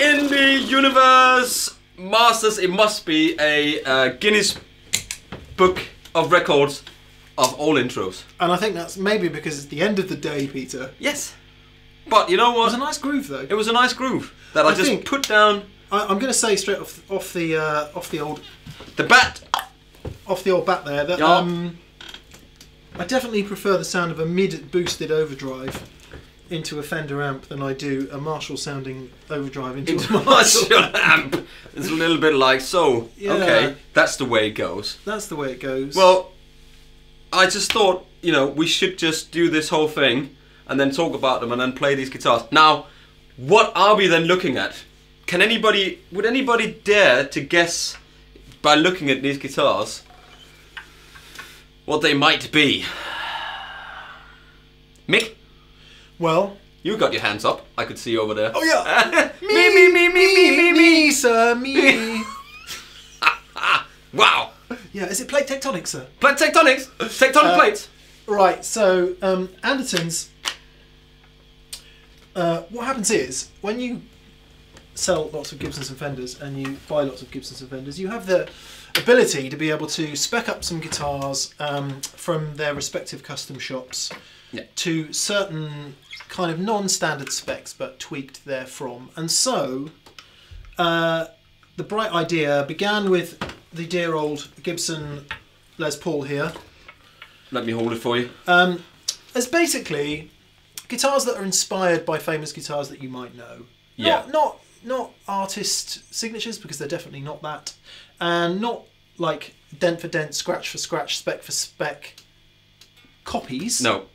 in the universe. Masters, it must be a uh, Guinness Book of Records of all intros. And I think that's maybe because it's the end of the day, Peter. Yes. But you know what? It was a nice groove, though. It was a nice groove that I, I just put down I, I'm going to say straight off off the uh, off the old the bat. off the old bat there that Yeah. um, I definitely prefer the sound of a mid boosted overdrive into a Fender amp than I do a Marshall sounding overdrive into, into a. Marshall amp. It's a little bit like so. Yeah. Okay, that's the way it goes. That's the way it goes. Well, I just thought, you know, we should just do this whole thing and then talk about them and then play these guitars. Now, what are we then looking at? Can anybody, would anybody dare to guess by looking at these guitars what they might be? Mick, well, you got your hands up. I could see you over there. oh yeah, me, me, me, me, me, me, me. sir, me. Wow. yeah, is it plate tectonics, sir? Plate tectonics, tectonic Uh, plates. Right, so um, Andertons. Uh, what happens is when you sell lots of Gibsons and Fenders and you buy lots of Gibsons and Fenders, you have the ability to be able to spec up some guitars um, from their respective custom shops Yeah. to certain kind of non-standard specs but tweaked therefrom. And so uh, the bright idea began with the dear old Gibson Les Paul here. Let me hold it for you. Um, as basically guitars that are inspired by famous guitars that you might know. Yeah. Not not not artist signatures because they're definitely not that, and not like dent for dent, scratch for scratch, spec for spec copies No.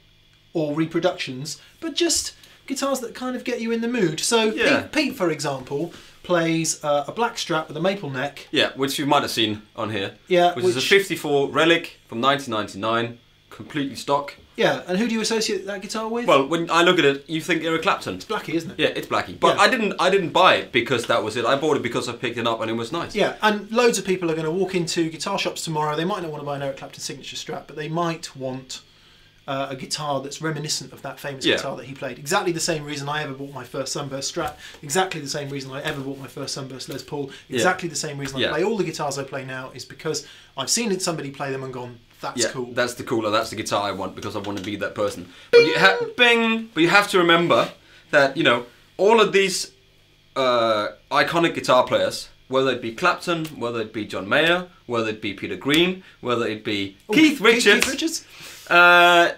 Or reproductions, but just guitars that kind of get you in the mood. So Yeah. Pete, Pete, for example, plays uh, a black Strat with a maple neck. Yeah, which you might have seen on here. Yeah, Which, is a 54 Relic from 1999, completely stock. Yeah, and who do you associate that guitar with? Well, when I look at it, you think Eric Clapton. It's Blackie, isn't it? Yeah, it's Blackie. But Yeah. I didn't I didn't buy it because that was it. I bought it because I picked it up and it was nice. Yeah, and loads of people are going to walk into guitar shops tomorrow. They might not want to buy an Eric Clapton signature Strat, but they might want uh, a guitar that's reminiscent of that famous Yeah. guitar that he played. Exactly the same reason I ever bought my first Sunburst Strat. Exactly the same reason I ever bought my first Sunburst Les Paul. Exactly the same reason I Yeah. play all the guitars I play now is because I've seen somebody play them and gone, "That's yeah, cool." That's the cooler. That's the guitar I want because I want to be that person. But you ha- bing. But you have to remember that you know all of these uh, iconic guitar players, whether it be Clapton, whether it be John Mayer, whether it be Peter Green, whether it be Oh, Keith Richards, Keith Richards. uh,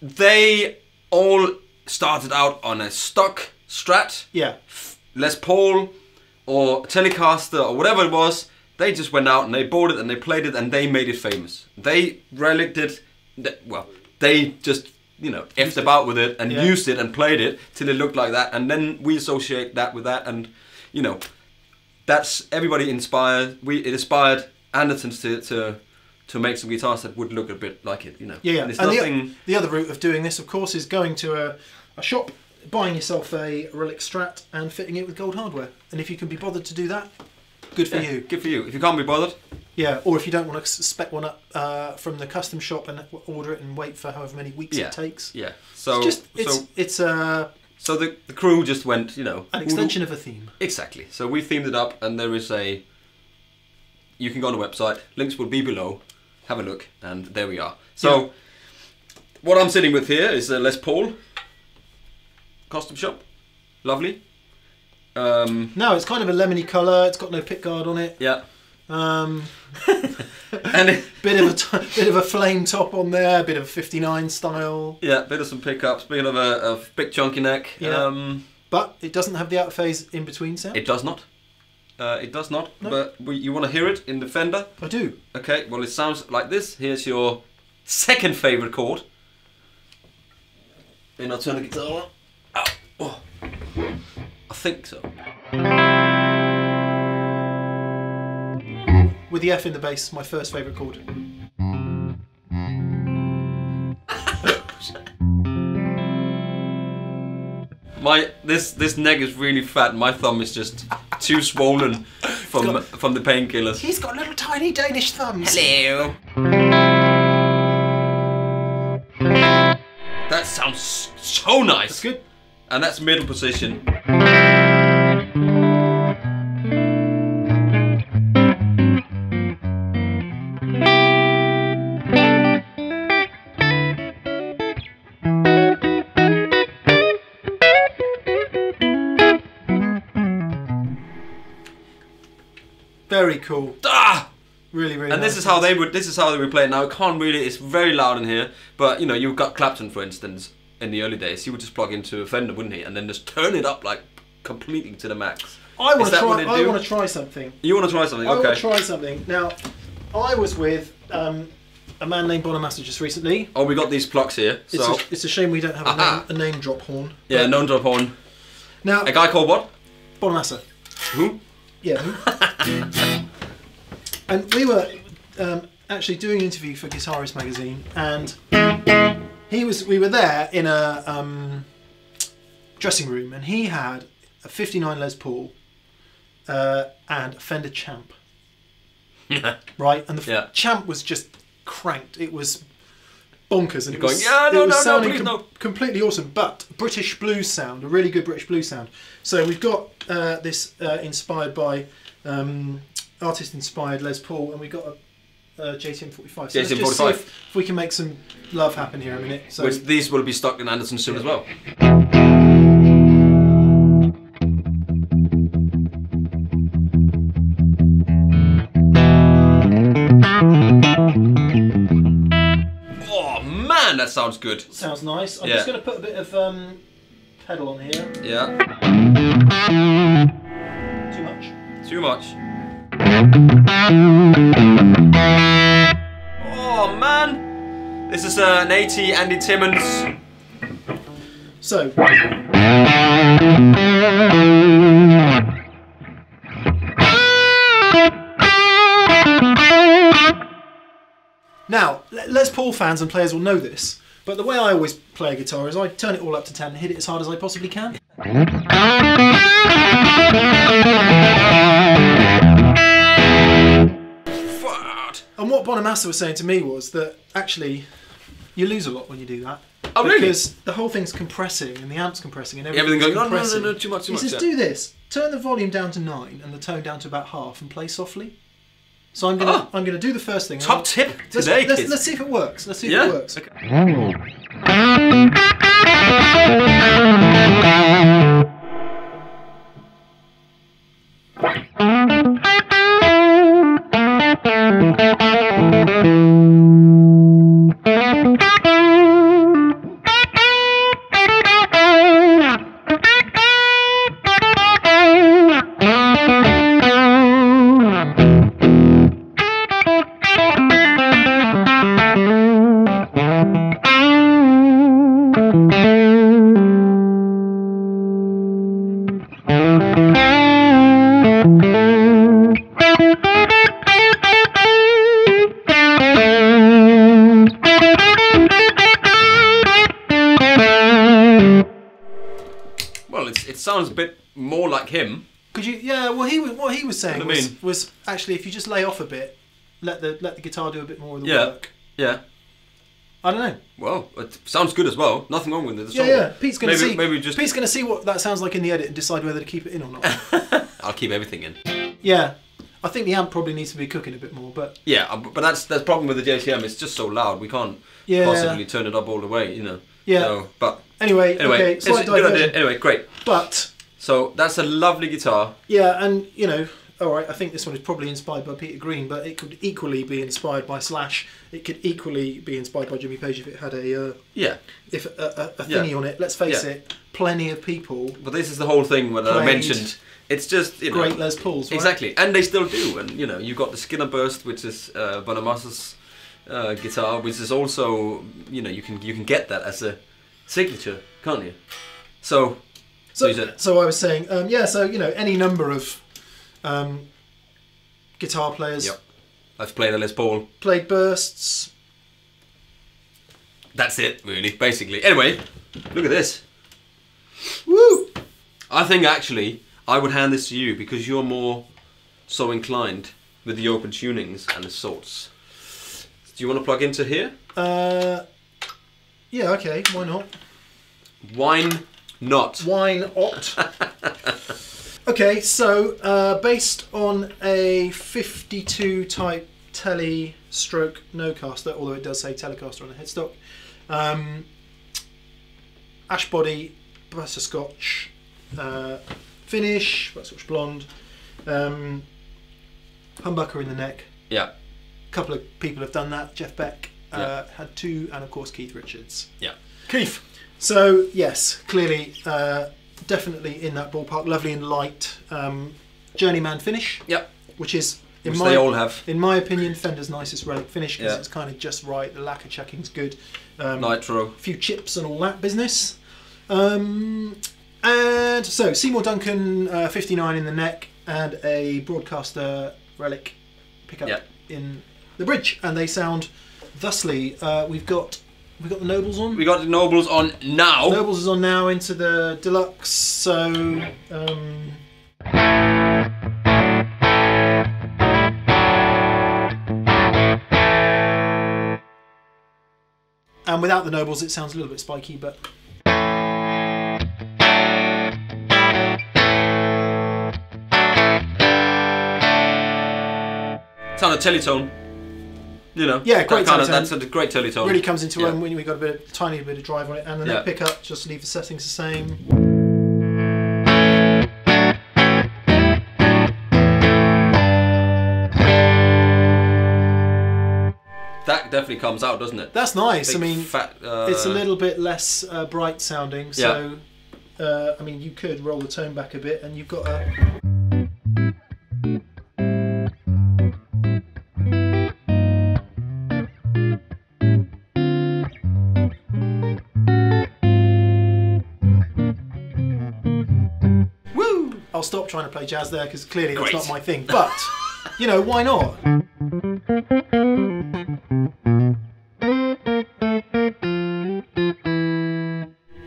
they all started out on a stock Strat, Yeah, Les Paul, or Telecaster, or whatever it was. They just went out and they bought it and they played it and they made it famous. They reliced it. Well, they just you know effed about with it and Yeah. used it and played it till it looked like that. And then we associate that with that, and you know, that's everybody inspired. We it inspired Andertons to to to make some guitars that would look a bit like it. You know. yeah, yeah. And And the- nothing. the, other route of doing this, of course, is going to a, a shop, buying yourself a Relic Strat, and fitting it with gold hardware. And if you can be bothered to do that, good for yeah, you. Good for you. If you can't be bothered, Yeah, or if you don't want to spec one up uh, from the custom shop and order it and wait for however many weeks Yeah. it takes. yeah. So it's just it's so it's uh, so the the crew just went. You know. an extension of a theme. Exactly. So we themed it up, and there is a. You can go on the website. Links will be below. Have a look, and there we are. So, what I'm sitting with here is a Les Paul custom shop. Lovely. Um, No, it's kind of a lemony colour. It's got no pick guard on it. yeah, Um, and it, bit of a t- bit of a flame top on there. A bit of a '59 style, yeah, bit of some pickups. Bit of a, a big chunky neck. Yeah. Um, but it doesn't have the out phase in between sound. it does not. Uh, it does not. No. But we, you want to hear it in the Fender. I do. Okay, well, it sounds like this. Here's your second favorite chord. Then I'll turn the guitar on. Oh. I think so. With the F in the bass, my first favourite chord. My this this neck is really fat. My thumb is just too swollen from got- from the painkillers. He's got little tiny Danish thumbs. Hello. That sounds so nice. That's good. And that's middle position. Cool. Ah! Really, really. And this is how they would. This is how they would play it. Now, I can't really. It's very loud in here. But you know, you've got Clapton, for instance, in the early days. He would just plug into a Fender, wouldn't he? And then just turn it up like completely to the max. I want to try. I want to try something. You want to try something? I want Okay. to try something. Now, I was with um, a man named Bonamassa just recently. Oh, we got these plucks here. It's, So a, it's a shame we don't have a name, a name drop horn. yeah, no drop horn. Now, A guy called what? Bonamassa. Who? Yeah. and we were um, actually doing an interview for Guitarist magazine, and he was. We were there in a um, dressing room, and he had a '59 Les Paul uh, and a Fender Champ. right? And the Yeah. Champ was just cranked. It was bonkers, and it You're was, going, "Yeah, no, it was no, no, sounding please, no." completely awesome. But British blues sound, a really good British blues sound. So we've got uh, this uh, inspired by um, artist-inspired Les Paul, and we've got a, JTM 45. So let's JTM just see 45. if, if we can make some love happen here in a minute. So Which these will be stuck in Andertons soon as well. Oh man, that sounds good. sounds nice. I'm Yeah. just going to put a bit of um, pedal on here. Yeah, Too much. too much. Oh man! This is uh, an 80 Andy Timmons. So. Now, Les Paul fans and players will know this, but the way I always play a guitar is I turn it all up to 10 and hit it as hard as I possibly can. And what Bonamassa was saying to me was that actually you lose a lot when you do that. Oh, really? Because the whole thing's compressing and the amp's compressing and Everything everything's going, no, no, no, no, too much, too he much. says, yeah. do this. Turn the volume down to nine and the tone down to about half and play softly. So I'm gonna Ah. I'm gonna do the first thing. Top tip Let's, today, let's, kids. let's see if it works. Let's see if yeah. it works. Okay. Bit more like him. Could you? Yeah. Well, he was what he was saying What I was, mean? was actually if you just lay off a bit, let the let the guitar do a bit more of the Yeah. work. Yeah. I don't know. Well, it sounds good as well. Nothing wrong with it. at Yeah, all. yeah. Pete's gonna maybe, see. Maybe just. Pete's gonna see what that sounds like in the edit and decide whether to keep it in or not. I'll keep everything in. yeah. I think the amp probably needs to be cooking a bit more, but Yeah, uh, but that's that's the problem with the JCM. It's just so loud. We can't Yeah. possibly turn it up all the way. You know. Yeah. So, but anyway, anyway, okay, it's slight a good diversion. idea. Anyway, great. But So that's a lovely guitar. yeah, and you know, all right, I think this one is probably inspired by Peter Green, but it could equally be inspired by Slash. It could equally be inspired by Jimmy Page if it had a uh, Yeah. if a, a, a Yeah. thingy on it. Let's face Yeah. it, plenty of people But this is the whole thing that I mentioned. It's just you know great Les Pauls, right? exactly, and they still do. And you know, you've got the Skinner Burst, which is uh, Bonamassa's uh, guitar, which is also you know you can you can get that as a signature, can't you? So So, so I was saying, um, yeah. So you know, any number of um, guitar players Yep. I've played a Les Paul. played bursts. That's it, really, basically. Anyway, look at this. Woo! I think actually I would hand this to you because you're more so inclined with the open tunings and the sorts. Do you want to plug into here? Uh, yeah. Okay. Why not? Wine not. Wine Ot. okay, so uh, based on a 52 type tele stroke Nocaster, although it does say Telecaster on the headstock, um, ash body, butterscotch uh, finish, butterscotch blonde, um, humbucker in the neck. Yeah. A couple of people have done that. Jeff Beck uh, had two, and of course Keith Richards. Yeah. Keith. So yes, clearly, uh, definitely in that ballpark. Lovely and light um, journeyman finish, Yep. which is in Which my they all have. in my opinion Fender's nicest relic finish because Yeah. it's kind of just right. The lacquer checking's good. Um, Nitro. a few chips and all that business. Um, and so Seymour Duncan, uh, 59 in the neck, and a broadcaster relic pickup Yeah. in the bridge, and they sound thusly. Uh, we've got we got the Nobels on. We got the Nobels on now. Nobels is on now into the deluxe, so um, and without the Nobels, it sounds a little bit spiky, but Sound of Teletone. You know. Yeah, great kind of, That's a great really comes into Yeah. own when we got a bit, of, tiny bit of drive on it, and the neck Yeah. pickup just leave the settings the same. That definitely comes out, doesn't it? That's nice. Big I mean, fat, uh, it's a little bit less uh, bright sounding, so uh, I mean, you could roll the tone back a bit, and you've got a. I'll stop trying to play jazz there because clearly that's Great. not my thing. But you know, why not?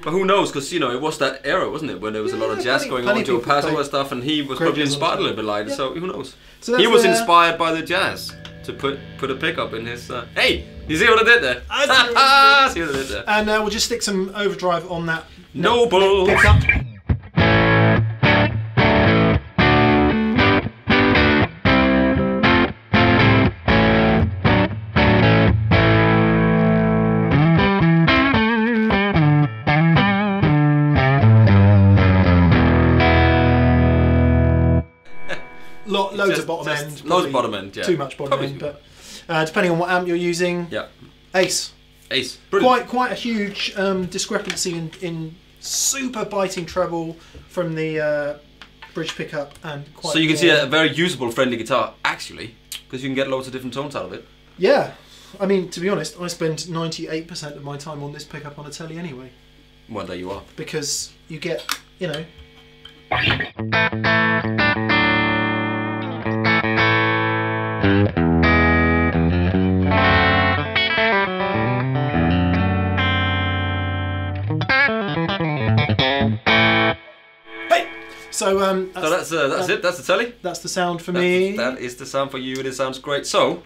But who knows? Because you know it was that era, wasn't it, when there was a lot of jazz going on, Joe of people Pass, all that stuff, and he was probably inspired a little bit like. Yeah. So who knows? So he was the- inspired by the jazz to put put a pickup in his. Uh, hey, you see what I did there? I see what you see what I did there? And uh, we'll just stick some overdrive on that Noble. pickup. Of bottom just end. loads of bottom end, yeah. Too much bottom Probably end, but uh, depending on what amp you're using, Yeah, Ace. ace. Brilliant. Quite quite a huge um, discrepancy in, in super biting treble from the uh, bridge pickup and quite. So you can see a very usable, friendly guitar, actually, because you can get loads of different tones out of it. Yeah, I mean to be honest, I spend ninety eight percent of my time on this pickup on a telly anyway Well, there you are. because you get you know. Hey! So um, that's, So that's uh, that's it. That's the telly. that's the sound for That's- me. that is the sound for you. And it sounds great. So,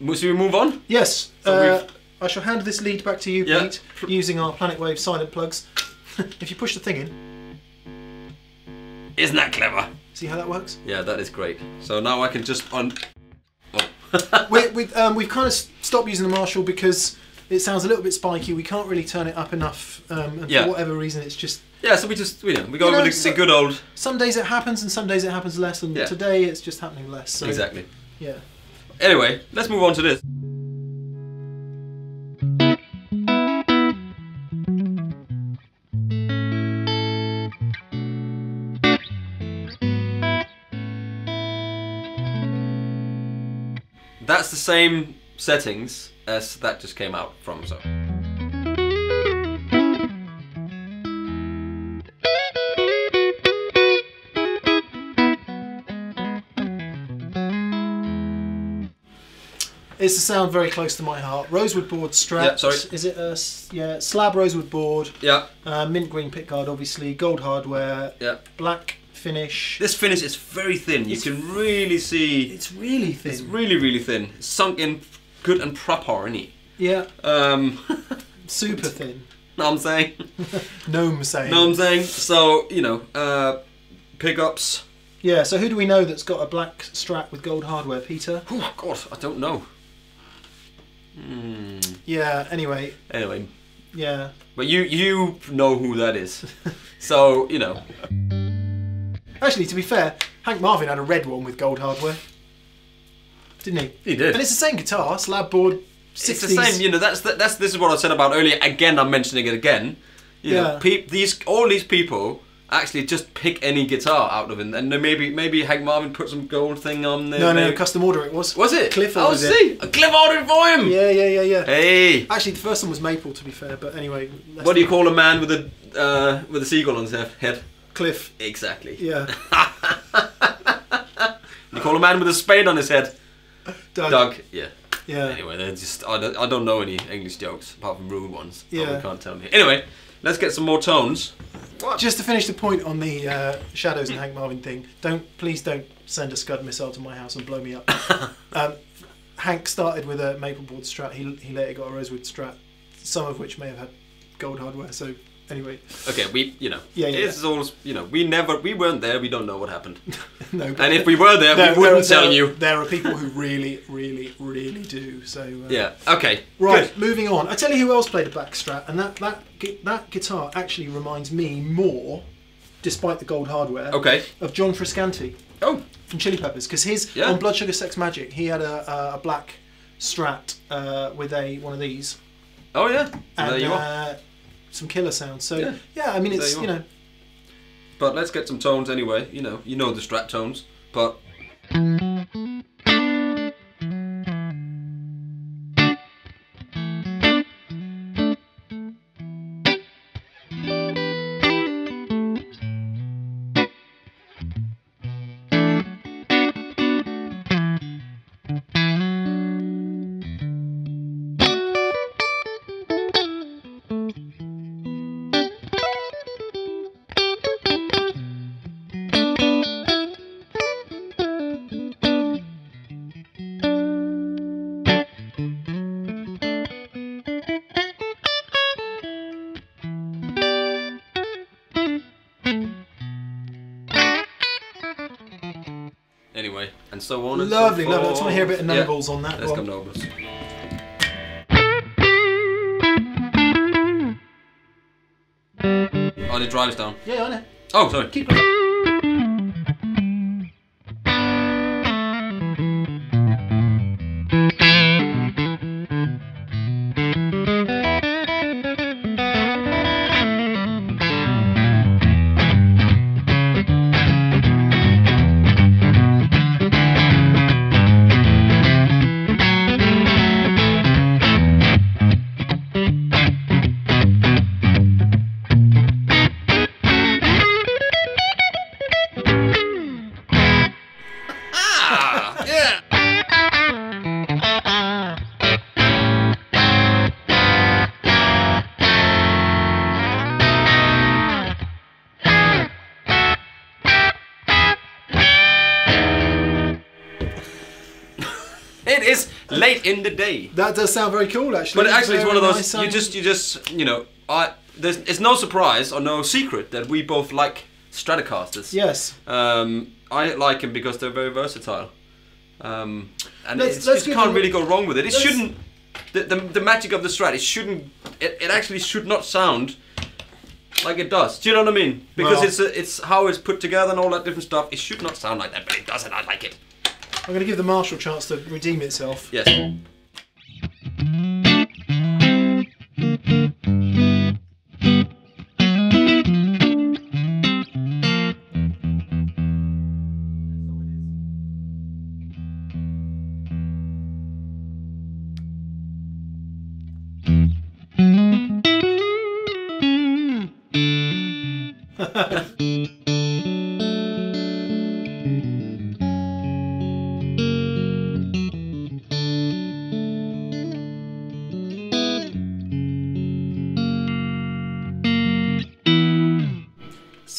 must we move on? Yes. So uh, I shall hand this lead back to you, Yeah. Pete, using our Planet Wave silent plugs. if you push the thing in, Isn't that clever? see how that works? Yeah, that is great. So now I can just un. We, we, um, we've kind of stopped using the Marshall because it sounds a little bit spiky. We can't really turn it up enough, um, and Yeah. for whatever reason, it's just yeah, so we just you know we go You know, with the, so- the good old. some days it happens and some days it happens less. And Yeah. today it's just happening less. So, Exactly. Yeah. Anyway, let's move on to this. That's the same settings as that just came out from. So. It's a sound very close to my heart. Rosewood board Strat. Yeah, sorry. Is it a yeah slab rosewood board? Yeah, Uh, mint green pickguard, obviously. Gold hardware. yeah. Black finish. This finish is very thin. You It's- can really see It's really thin. it's really, really thin. It's sunk in good and proper, isn't it? yeah, Um, super thin. know what I'm saying? Gnome saying. know what I'm saying? So, you know, uh, pickups. Yeah, so who do we know that's got a black Strat with gold hardware, Peter? Oh, God, I don't know. Hmm. Yeah, anyway, Anyway, yeah. but you you know who that is. so, you know. Actually, to be fair, Hank Marvin had a red one with gold hardware. Didn't he? He did. And it's the same guitar, slab board, 60s. It's the same, you know. That's the, that's this is what I said about earlier. Again, I'm mentioning it again. You know, Yeah. these all these people actually just pick any guitar out of it, and then maybe maybe Hank Marvin put some gold thing on there. No, no, maybe. custom order it was. was it Cliff Oh, ordered it. see, a Cliff ordered for him. Yeah, yeah, yeah, yeah. Hey, Actually, the first one was maple, to be fair, but anyway. what do you call a man with a uh, with a seagull on his head? Cliff. Exactly. Yeah. You call a man with a spade on his head? Doug. Doug. Yeah. Yeah. Anyway, they're just I don't, I don't know any English jokes apart from rude ones. Yeah. Probably can't tell me. Anyway, let's get some more tones. What? Just to finish the point on the uh, Shadows and Hank Marvin thing, don't please don't send a Scud missile to my house and blow me up. um, Hank started with a maple board strat. He, he later got a rosewood strat, some of which may have had gold hardware. So anyway, Okay, we you know Yeah, yeah, this is all you know. We never we weren't there. We don't know what happened. no. And if we were there, there- we wouldn't there, tell there- you. There are people who really, really, really do. So uh, Yeah. Okay. Right, Good. moving on. I tell you who else played a back strat, and that that that guitar actually reminds me more, despite the gold hardware, Okay. of John Frusciante Oh. from Chili Peppers, because his Yeah. on Blood Sugar Sex Magik, he had a, a, a black strat uh, with a one of these, Oh yeah. and there you are. Some killer sounds. So Yeah. yeah, I mean it's you you know But let's get some tones anyway. You know, you know the strat tones. But and so on. and Lovely, so lovely. I just want to hear a bit of forth. Yeah. Nobels on that Let's one. come Nobels. Oh, the drive's down. Yeah, I know. Oh, sorry. Keep going. Late in the day. That does sound very cool, actually. But actually, it's one of those. nice you just, you just, you know, I. There's, it's no surprise or no secret that we both like Stratocasters. Yes. Um, I like them because they're very versatile. Um, and Let's- it's, let's you can't really go wrong with it. It shouldn't. The, the, the magic of the Strat, it shouldn't. It, it actually should not sound like it does. Do you know what I mean? Because Well- it's a, it's how it's put together and all that different stuff. It should not sound like that, but it does, and I like it. I'm going to give the Marshall a chance to redeem itself. Yes.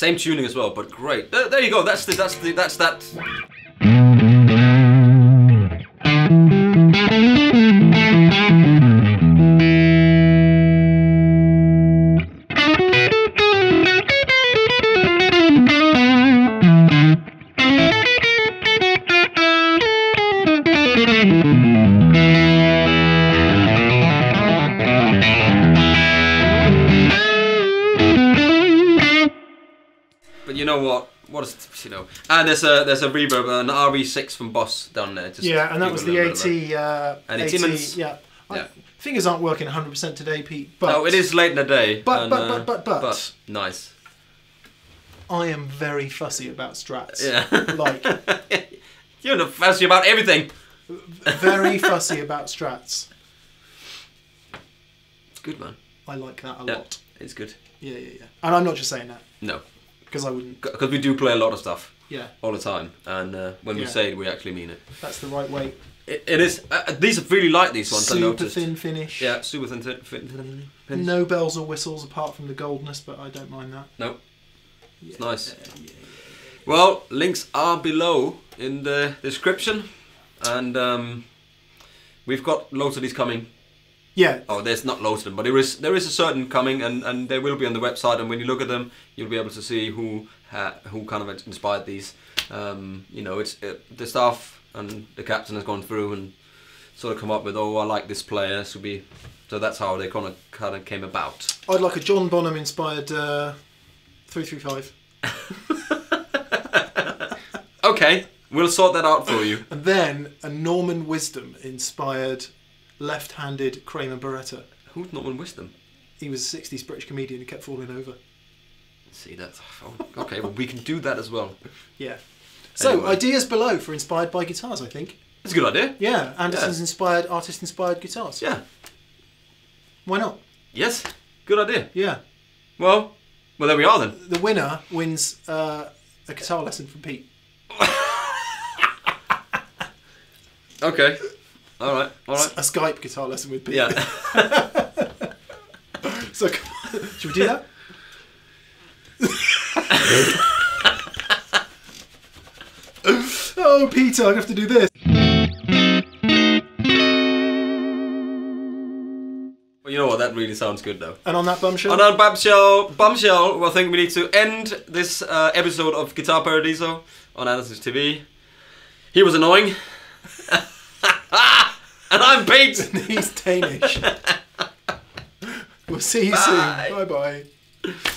Same tuning as well, but great. There, there you go. That's the that's the that's that. You know what? What is you know? And there's a there's a reverb, an RV6 from Boss down there. Just Yeah, and that was the little bit of AT. Uh, And AT Siemens. yeah. I- Yeah. Fingers aren't working 100% today, Pete. But No, it is late in the day. But- and, but- uh, but- but- but. nice. I am very fussy about strats. Yeah. Like You're not fussy about everything. very fussy about strats. It's good, man. I like that a Yeah, lot. it's good. Yeah, yeah, yeah. And I'm not just saying that No, because I wouldn't. because we do play a lot of stuff Yeah, all the time, and uh, when we Yeah. say it, we actually mean it. that's the right way. It, it is. Uh, these are really like these ones. I Super noticed. thin finish. Yeah, super thin. thin, thin, thin. No bells or whistles apart from the goldness, but I don't mind that. No. It's nice. Well, links are below in the description, and um, we've got loads of these coming. Yeah, Oh, there's not loads of them, but there is there is a certain coming, and, and they will be on the website. And when you look at them, you'll be able to see who ha, who kind of inspired these. Um, you know, it's it, the staff and the captain has gone through and sort of come up with, oh, I like this player. Would be so. That's how they kind of kind of came about. I'd like a John Bonham inspired uh, 335. Okay, we'll sort that out for you. And then a Norman Wisdom inspired left handed Kramer Beretta. Who's Norman them? He was a 60s British comedian who kept falling over. See that's... Oh, okay, well we can do that as well. Yeah. So, Anyway. ideas below for inspired by guitars, I think. It's a good idea. Yeah, Andertons Yeah. inspired, artist inspired guitars. Yeah. Why not? Yes. Good idea. Yeah. Well, well there we are then. The winner wins uh, a guitar lesson from Pete. Okay. All right. All right. A Skype guitar lesson with Pete. Yeah. So, come on. should we do that? oh, Peter, I have to do this. well, you know what? That really sounds good though. And on that bombshell, On that bombshell, bombshell, well, I think we need to end this uh, episode of Guitar Paradiso on Andertons TV. He was annoying. and I'm Pete. and He's Danish. we'll see you Bye. soon. Bye bye.